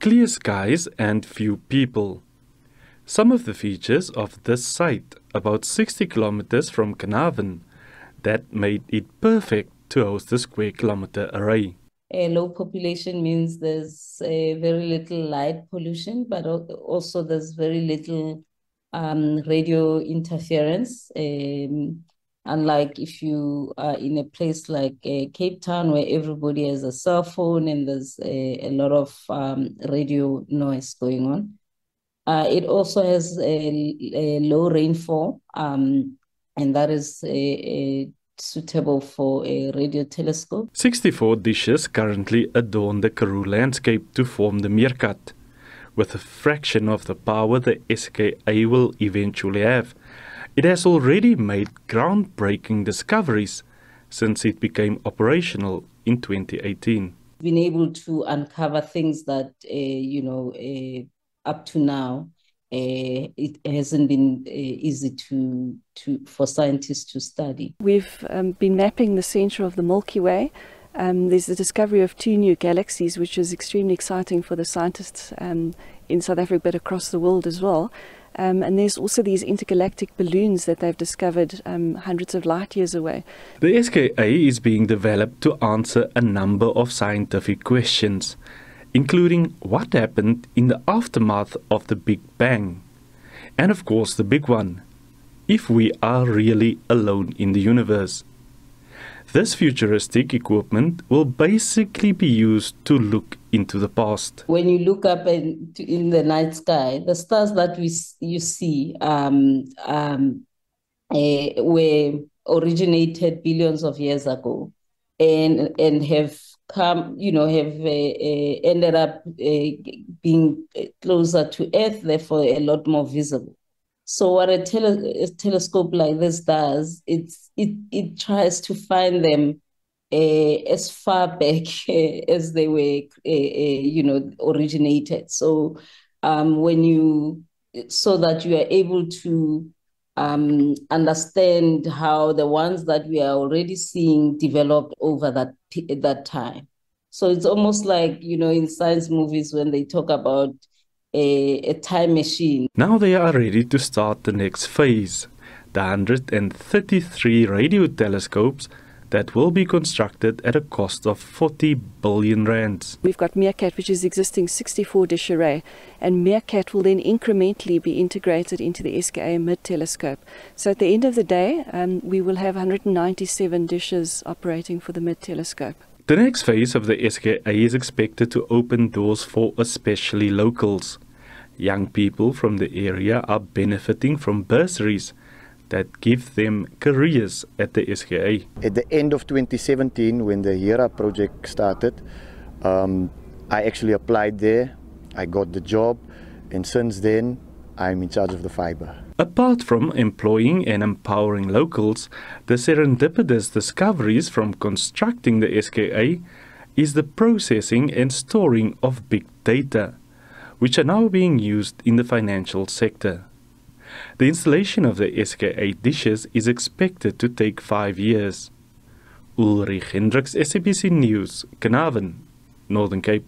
clear skies and few people. Some of the features of this site, about 60 kilometers from Carnarvon, that made it perfect to host the square kilometer array. A low population means there's a very little light pollution, but also there's very little um, radio interference. Um, unlike if you are in a place like uh, Cape Town where everybody has a cell phone and there's a, a lot of um, radio noise going on. Uh, it also has a, a low rainfall, um, and that is a, suitable for a radio telescope. 64 dishes currently adorn the Karoo landscape to form the Meerkat, with a fraction of the power the SKA will eventually have. It has already made groundbreaking discoveries since it became operational in 2018. Been able to uncover things that, uh, you know, uh, up to now uh, it hasn't been uh, easy to, to for scientists to study. We've um, been mapping the center of the Milky Way. Um, there's the discovery of two new galaxies, which is extremely exciting for the scientists um, in South Africa, but across the world as well. Um, and there's also these intergalactic balloons that they've discovered um, hundreds of light years away. The SKA is being developed to answer a number of scientific questions including what happened in the aftermath of the Big Bang. And of course, the big one if we are really alone in the universe. This futuristic equipment will basically be used to look into the past. When you look up in, in the night sky, the stars that we you see um, um, uh, were originated billions of years ago, and and have come, you know, have uh, uh, ended up being closer to Earth, therefore a lot more visible. So what a, tele- a telescope like this does, it's it it tries to find them uh, as far back uh, as they were, uh, you know, originated. So um, when you, so that you are able to um, understand how the ones that we are already seeing developed over that that time. So it's almost like you know in science movies when they talk about a, a time machine. Now they are ready to start the next phase, the 133 radio telescopes that will be constructed at a cost of 40 billion rands. We've got Meerkat, which is existing 64 dish array, and Meerkat will then incrementally be integrated into the SKA mid telescope. So at the end of the day, um, we will have 197 dishes operating for the mid telescope. The next phase of the SKA is expected to open doors for especially locals. Young people from the area are benefiting from bursaries that give them careers at the SKA. At the end of 2017, when the HERA project started, um, I actually applied there. I got the job, and since then, I'm in charge of the fiber. Apart from employing and empowering locals, the serendipitous discoveries from constructing the SKA is the processing and storing of big data, which are now being used in the financial sector. The installation of the SKA dishes is expected to take five years. Ulrich Hendriks, SABC News, Carnarvon, Northern Cape.